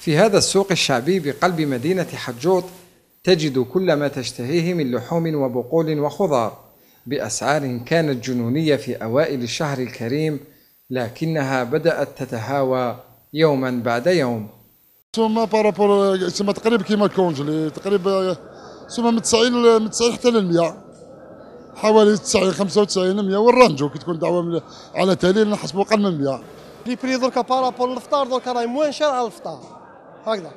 في هذا السوق الشعبي بقلب مدينة حجوط تجد كل ما تشتهيه من لحوم وبقول وخضار بأسعار كانت جنونية في أوائل الشهر الكريم لكنها بدأت تتهاوى يوما بعد يوم. ثم par rapport ثم تقريبا كيما ال congelé تقريبا ثم من 90 من 90 حتى ل 100 حوالي 90 95 100 والرانجو كي تكون دعوة على تالي نحسبوا أقل من 100 les prix دركا par rapport للفطار دركا راهي moins cher على الفطار. هكذا.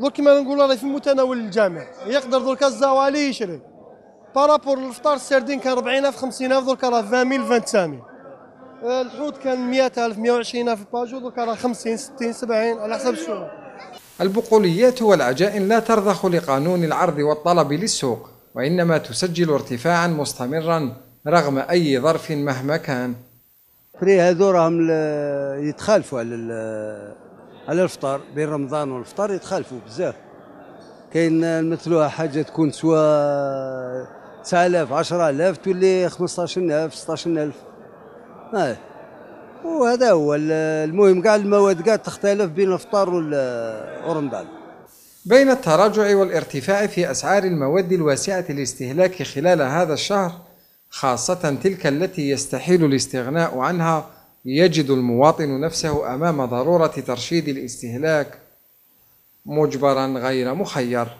درك كيما نقولوا راهي في متناول الجميع يقدر دركا الزوالي يشري. par rapport للفطار السردين كان 40000 50000 دركا راه 20000 25000 الحوت كان 100000 120000 الباجو دركا راه 50 60 70 على حسب السوق. البقوليات والعجائن لا ترضخ لقانون العرض والطلب للسوق وإنما تسجل ارتفاعا مستمرا رغم أي ظرف مهما كان. فري هذو راهم يتخالفوا على على الفطار بين رمضان والفطار يتخالفوا بزاف. كاين مثلوها حاجة تكون سوا 9000 10000 تولي 15000 16000 آه وهذا هو المهم كاع المواد كاع تختلف بين الفطار ورمضان. بين التراجع والارتفاع في أسعار المواد الواسعة الاستهلاك خلال هذا الشهر خاصة تلك التي يستحيل الاستغناء عنها يجد المواطن نفسه أمام ضرورة ترشيد الاستهلاك مجبرا غير مخير.